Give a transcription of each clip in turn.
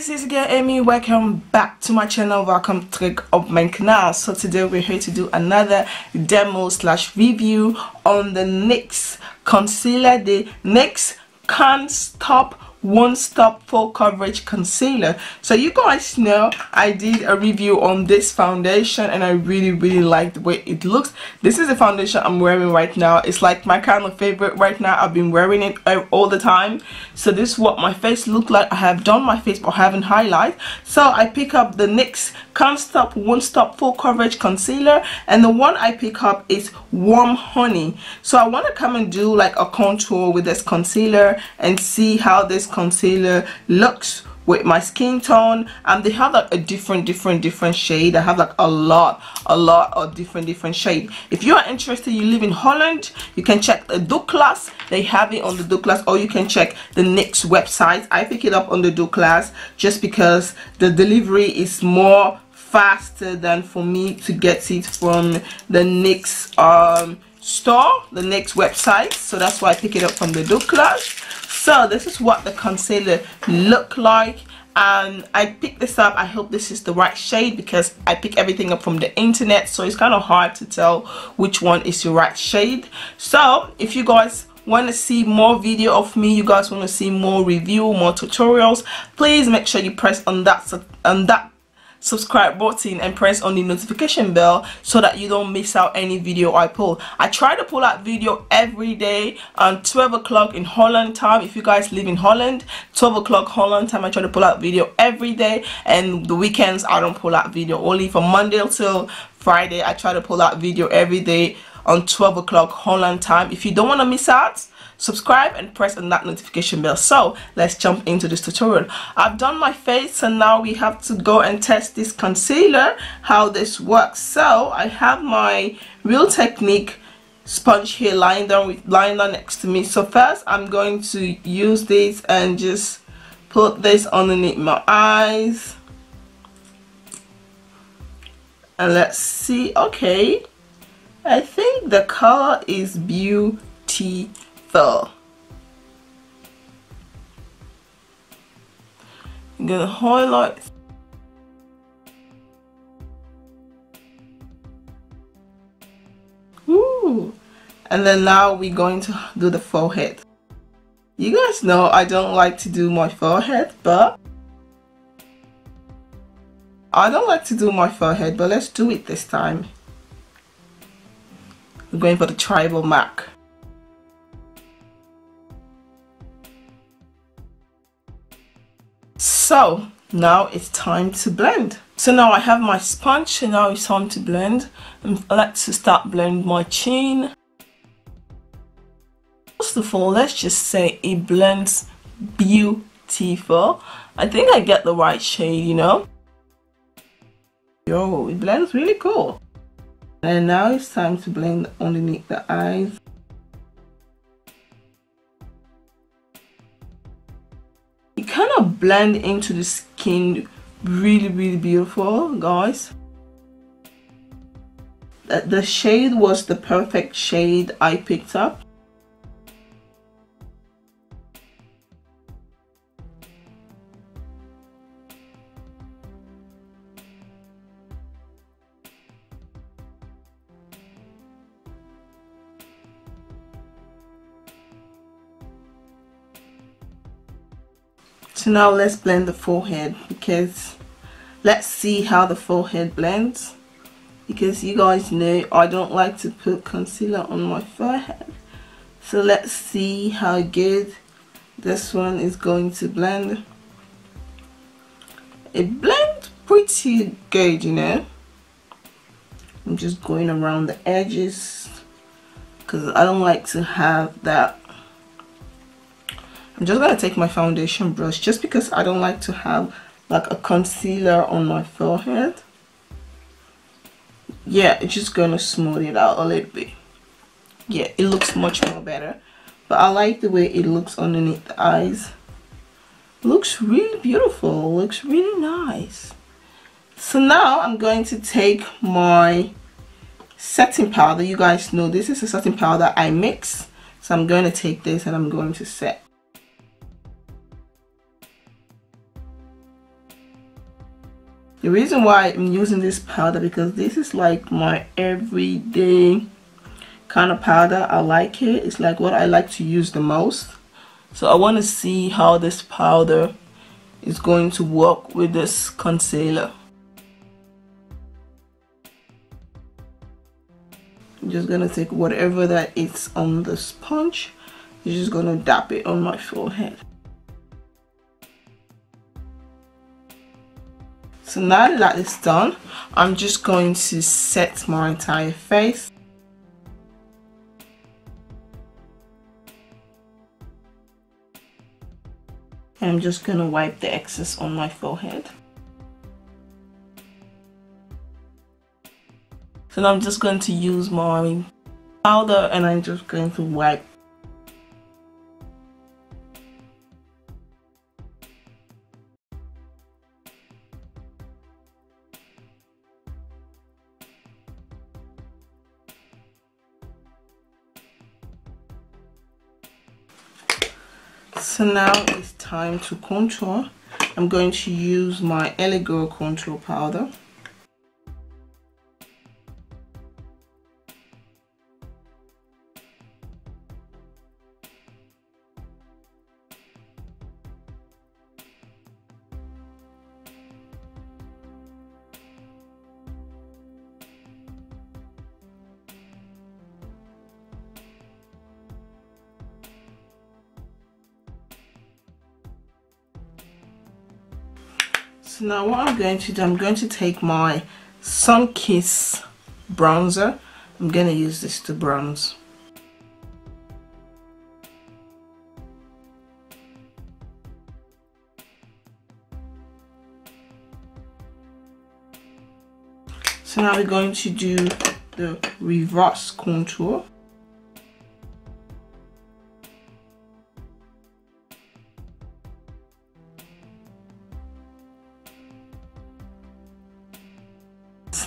Guys, it's again Ami. Welcome back to my channel. Welcome to of my canal. So today we're here to do another demo slash review on the NYX concealer, the NYX Can't Stop Won't Stop full coverage concealer. So you guys know i did a review on this foundation and i really really like the way it looks. This is the foundation i'm wearing right now. It's like my kind of favorite right now. I've been wearing it all the time. So this is what my face looked like. I have done my face but haven't highlight. So i pick up the nyx can't stop won't stop full coverage concealer. And the one i pick up is warm honey. So i want to come and do like a contour with this concealer and see how this concealer looks with my skin tone and they have like a different different different shade. I have like a lot a lot of different different shade. If you are interested you live in holland you can check the douglas. They have it on the douglas or you can check the nyx website. I pick it up on the douglas just because the delivery is more faster than for me to get it from the nyx um store the NYX website. So that's why i pick it up from the douglas so this is what the concealer look like and I picked this up. I hope this is the right shade because I pick everything up from the internet so it's kind of hard to tell which one is the right shade. So if you guys want to see more video of me you guys want to see more review more tutorials please make sure you press on that on that subscribe button and press on the notification bell so that you don't miss out any video I pull. I try to pull out video every day on 12 o'clock in Holland time. If you guys live in Holland, 12 o'clock Holland time, I try to pull out video every day and the weekends I don't pull out video. Only from Monday till Friday, I try to pull out video every day on 12 o'clock Holland time. If you don't want to miss out, subscribe and press on that notification bell. So let's jump into this tutorial. I've done my face and now we have to go and test this concealer how this works. So i have my real technique sponge here lying down with lying down next to me. So first i'm going to use this and just put this underneath my eyes. And let's see. Okay. I think the color is beautiful fill. I'm gonna highlight Ooh. And then now we're going to do the forehead. You guys know I don't like to do my forehead, but I don't like to do my forehead, but let's do it this time. We're going for the tribal mark. So now it's time to blend. So now I have my sponge and now it's time to blend. And I like to start blend my chin. First of all let's just say it blends beautiful. I think I get the right shade you know? Yo it blends really cool. And now it's time to blend underneath the eyes kind of blend into the skin really really beautiful guys. Uh, the shade was the perfect shade I picked up so now let's blend the forehead because let's see how the forehead blends. Because you guys know I don't like to put concealer on my forehead. So let's see how good this one is going to blend. It blends pretty good you know. I'm just going around the edges because I don't like to have that I'm just going to take my foundation brush just because I don't like to have like a concealer on my forehead. Yeah, it's just going to smooth it out a little bit. Yeah, it looks much more better. But I like the way it looks underneath the eyes. Looks really beautiful. Looks really nice. So now I'm going to take my setting powder. You guys know this is a setting powder I mix. So I'm going to take this and I'm going to set. The reason why I'm using this powder because this is like my everyday kind of powder. I like it. It's like what I like to use the most. So I want to see how this powder is going to work with this concealer. I'm just gonna take whatever that is on the sponge. You're just gonna dab it on my forehead so now that is done I'm just going to set my entire face. And I'm just gonna wipe the excess on my forehead. So now I'm just going to use my powder and I'm just going to wipe time to contour. I'm going to use my LA Girl contour powder so now what I'm going to do I'm going to take my Sun Kiss bronzer. I'm going to use this to bronze. So now we're going to do the reverse contour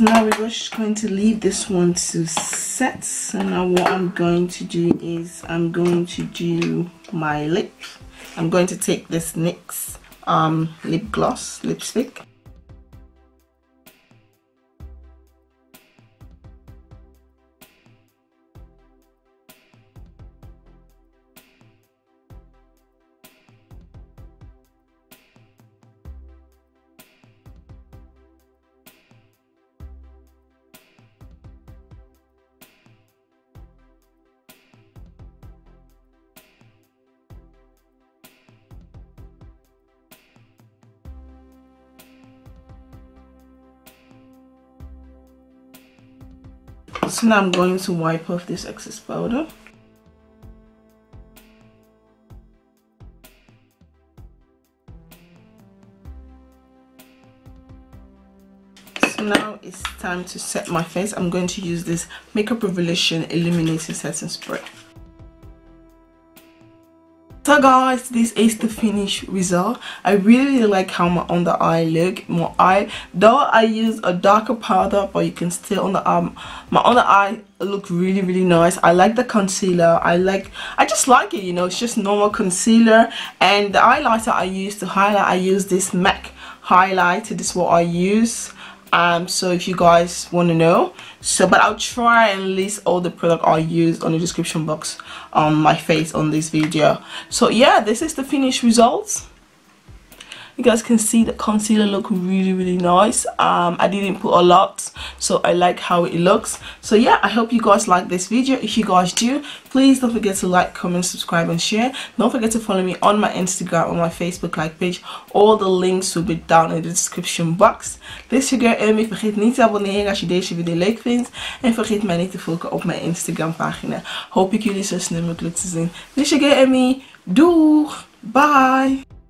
so now we're just going to leave this one to set so now what i'm going to do is i'm going to do my lip. I'm going to take this nyx um lip gloss lipstick so now I'm going to wipe off this excess powder. So now it's time to set my face. I'm going to use this Makeup Revolution Illuminating Setting Spray so guys this is the finished result. I really, really like how my under eye look. My eye though i use a darker powder but you can still on the arm my under eye look really really nice. I like the concealer. I like i just like it you know it's just normal concealer. And the highlighter i use to highlight i use this mac highlight this is what i use. Um so if you guys want to know. So but i'll try and list all the product i use on the description box on my face on this video. So yeah this is the finished results you guys can see the concealer look really really nice. Um i didn't put a lot so i like how it looks. So yeah i hope you guys like this video. If you guys do please don't forget to like comment subscribe and share. Don't forget to follow me on my instagram or my facebook like page. All the links will be down in the description box. This is your girl Ami vergeet niet te abonneren als je deze video leuk vindt. En vergeet mij niet te volgen op mijn instagram pagina. Hoop ik jullie zo snel mogelijk te zien. This is your girl Ami doeg! Bye